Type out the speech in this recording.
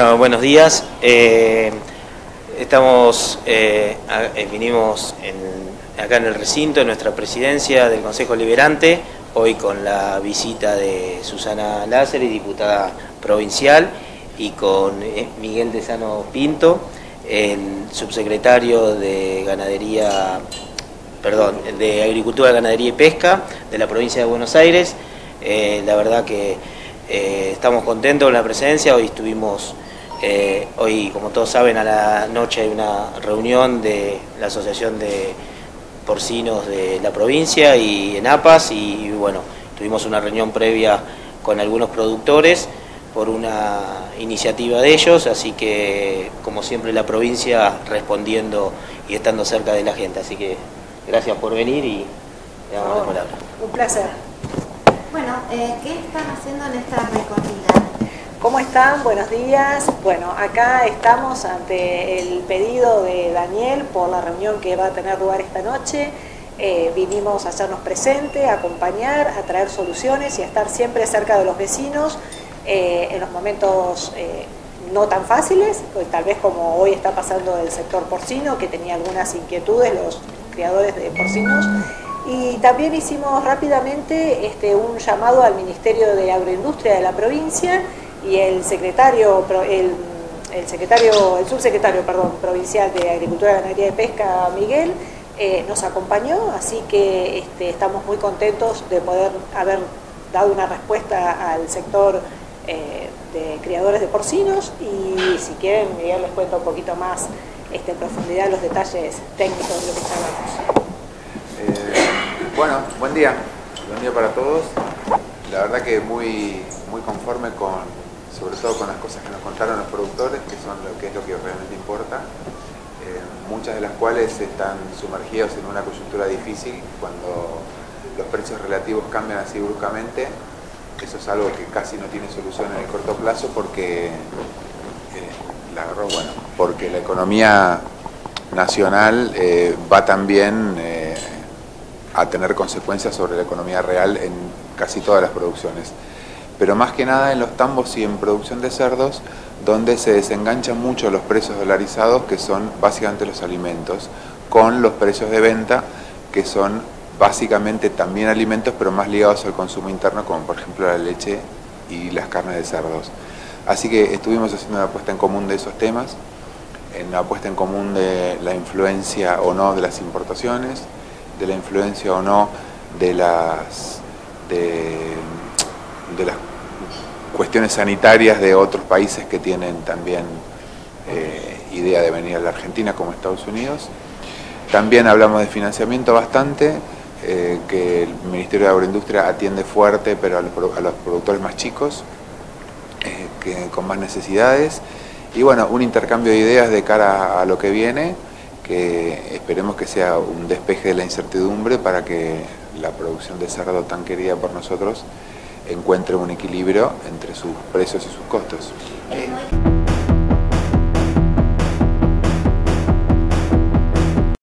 Bueno, buenos días. Eh, estamos, eh, eh, vinimos acá en el recinto, en nuestra presidencia del Consejo Liberante, hoy con la visita de Susana Láser, diputada provincial, y con Miguel de Sano Pinto, el subsecretario de Ganadería, perdón, de Agricultura, Ganadería y Pesca de la provincia de Buenos Aires. la verdad que estamos contentos con la presencia, hoy estuvimos eh, hoy, como todos saben, a la noche hay una reunión de la Asociación de Porcinos de la provincia y en APAS y bueno, tuvimos una reunión previa con algunos productores por una iniciativa de ellos, así que como siempre la provincia respondiendo y estando cerca de la gente, así que gracias por venir y le damos la palabra. Un placer. Bueno, eh, ¿qué están haciendo en esta recorrida? ¿Cómo están? Buenos días. Bueno, acá estamos ante el pedido de Daniel por la reunión que va a tener lugar esta noche. Eh, vinimos a hacernos presente, a acompañar, a traer soluciones y a estar siempre cerca de los vecinos eh, en los momentos eh, no tan fáciles, pues tal vez como hoy está pasando el sector porcino, que tenía algunas inquietudes los criadores de porcinos. Y también hicimos rápidamente este, un llamado al Ministerio de Agroindustria de la provincia y el secretario, el, secretario, el subsecretario, perdón, provincial de Agricultura, Ganadería y Pesca, Miguel, eh, nos acompañó, así que este, estamos muy contentos de poder haber dado una respuesta al sector eh, de criadores de porcinos y si quieren, Miguel les cuento un poquito más este, en profundidad los detalles técnicos de lo que estamos. Eh, bueno, buen día, buen día para todos. La verdad que muy, muy conforme con, sobre todo con las cosas que nos contaron los productores, que son lo que es lo que realmente importa, eh, muchas de las cuales están sumergidos en una coyuntura difícil cuando los precios relativos cambian así bruscamente. Eso es algo que casi no tiene solución en el corto plazo porque eh, la bueno, porque la economía nacional eh, va también a tener consecuencias sobre la economía real en casi todas las producciones pero más que nada en los tambos y en producción de cerdos, donde se desenganchan mucho los precios dolarizados, que son básicamente los alimentos, con los precios de venta, que son básicamente también alimentos, pero más ligados al consumo interno, como por ejemplo la leche y las carnes de cerdos. Así que estuvimos haciendo una apuesta en común de esos temas, una apuesta en común de la influencia o no de las importaciones, de la influencia o no de las, de, de las cuestiones sanitarias de otros países que tienen también eh, idea de venir a la Argentina como Estados Unidos. También hablamos de financiamiento bastante, eh, que el Ministerio de Agroindustria atiende fuerte, pero a los, productores más chicos, eh, que, con más necesidades. Y bueno, un intercambio de ideas de cara a lo que viene, que esperemos que sea un despeje de la incertidumbre para que la producción de cerdo tan querida por nosotros encuentre un equilibrio entre sus precios y sus costos.